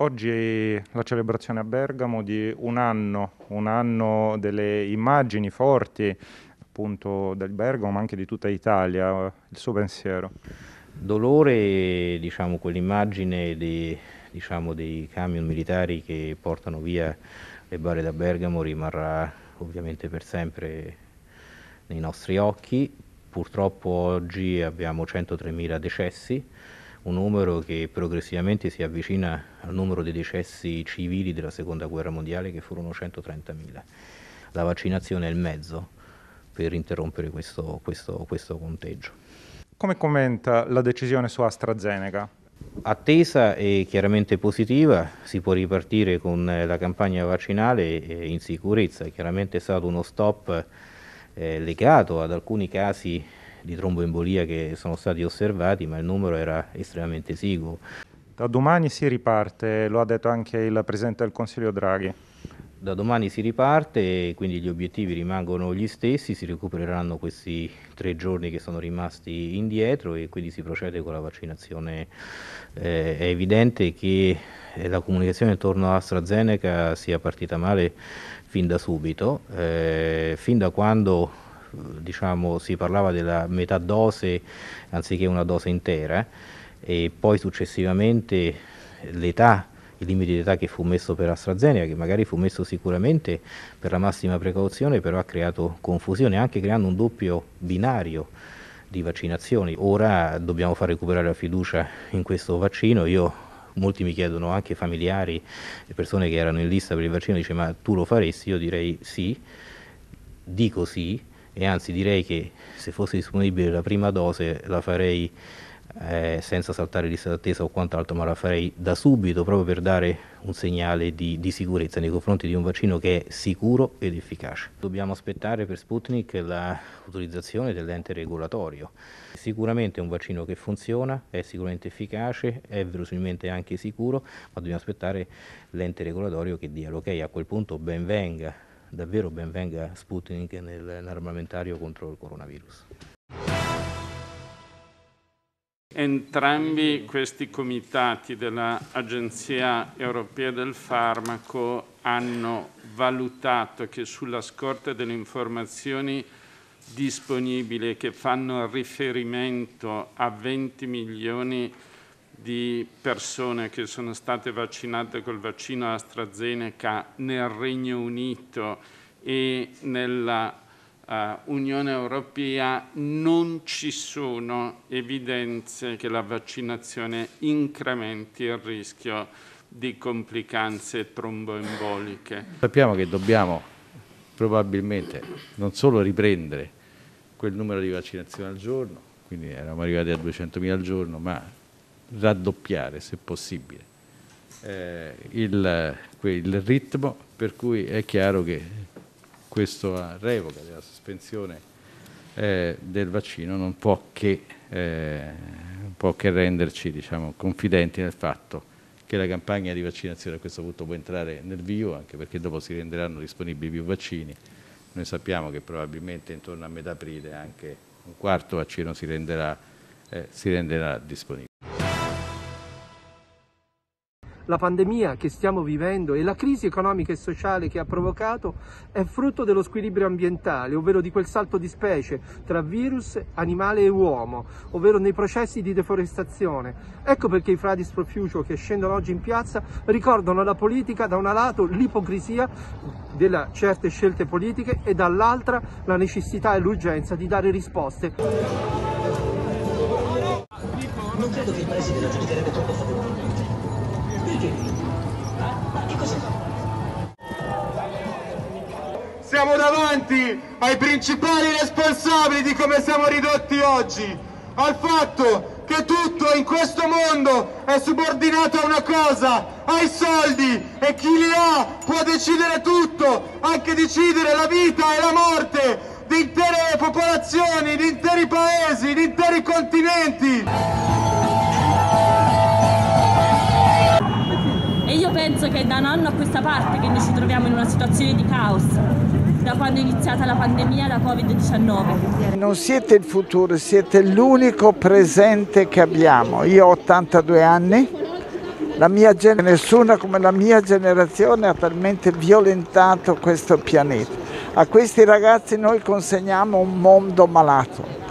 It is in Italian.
Oggi la celebrazione a Bergamo di un anno, un anno delle immagini forti appunto del Bergamo ma anche di tutta Italia, il suo pensiero. Dolore, diciamo, quell'immagine dei, diciamo, dei camion militari che portano via le bare da Bergamo rimarrà ovviamente per sempre nei nostri occhi. Purtroppo oggi abbiamo 103.000 decessi, un numero che progressivamente si avvicina al numero dei decessi civili della seconda guerra mondiale che furono 130.000. La vaccinazione è il mezzo per interrompere questo, questo, questo conteggio. Come commenta la decisione su AstraZeneca? Attesa e chiaramente positiva, si può ripartire con la campagna vaccinale in sicurezza, chiaramente è stato uno stop eh, legato ad alcuni casi di tromboembolia che sono stati osservati, ma il numero era estremamente esiguo. Da domani si riparte, lo ha detto anche il Presidente del Consiglio Draghi. Da domani si riparte, quindi gli obiettivi rimangono gli stessi, si recupereranno questi tre giorni che sono rimasti indietro e quindi si procede con la vaccinazione. Eh, è evidente che la comunicazione intorno a AstraZeneca sia partita male fin da subito, eh, fin da quando diciamo, si parlava della metà dose anziché una dose intera e poi successivamente l'età il limite di età che fu messo per AstraZeneca, che magari fu messo sicuramente per la massima precauzione, però ha creato confusione, anche creando un doppio binario di vaccinazioni. Ora dobbiamo far recuperare la fiducia in questo vaccino. Io, molti mi chiedono, anche familiari persone che erano in lista per il vaccino, dice ma tu lo faresti? Io direi sì, dico sì, e anzi direi che se fosse disponibile la prima dose la farei eh, senza saltare lista d'attesa o quant'altro, ma la farei da subito proprio per dare un segnale di, di, sicurezza nei confronti di un vaccino che è sicuro ed efficace. Dobbiamo aspettare per Sputnik l'autorizzazione dell'ente regolatorio. Sicuramente è un vaccino che funziona, è sicuramente efficace, è verosimilmente anche sicuro, ma dobbiamo aspettare l'ente regolatorio che dia l'ok. A quel punto ben venga davvero benvenga Sputnik nell'armamentario contro il coronavirus. Entrambi questi comitati dell'Agenzia Europea del Farmaco hanno valutato che sulla scorta delle informazioni disponibili che fanno riferimento a 20 milioni di di persone che sono state vaccinate col vaccino AstraZeneca nel Regno Unito e nella uh, Unione Europea non ci sono evidenze che la vaccinazione incrementi il rischio di complicanze tromboemboliche. Sappiamo che dobbiamo probabilmente non solo riprendere quel numero di vaccinazioni al giorno, quindi eravamo arrivati a 200.000 al giorno, ma raddoppiare, se possibile, eh, il, il, ritmo, per cui è chiaro che questa revoca della sospensione eh, del vaccino non può che, eh, può che renderci diciamo, confidenti nel fatto che la campagna di vaccinazione a questo punto può entrare nel vivo, anche perché dopo si renderanno disponibili più vaccini. Noi sappiamo che probabilmente intorno a metà aprile anche un quarto vaccino si renderà, eh, si renderà disponibile la pandemia che stiamo vivendo e la crisi economica e sociale che ha provocato è frutto dello squilibrio ambientale, ovvero di quel salto di specie tra virus, animale e uomo, ovvero nei processi di deforestazione. Ecco perché i for Future che scendono oggi in piazza ricordano alla politica da un lato l'ipocrisia delle certe scelte politiche e dall'altra la necessità e l'urgenza di dare risposte. Non credo che il Paese la giudicherebbe troppo favorevolmente. Siamo davanti ai principali responsabili di come siamo ridotti oggi, al fatto che tutto in questo mondo è subordinato a una cosa, ai soldi e chi li ha può decidere tutto, anche decidere la vita e la morte di intere popolazioni, di interi paesi, di interi continenti. Da un anno a questa parte che noi ci troviamo in una situazione di caos da quando è iniziata la pandemia da Covid-19. Non siete il futuro, siete l'unico presente che abbiamo. Io ho 82 anni, mia nessuna come la mia generazione ha talmente violentato questo pianeta. A questi ragazzi noi consegniamo un mondo malato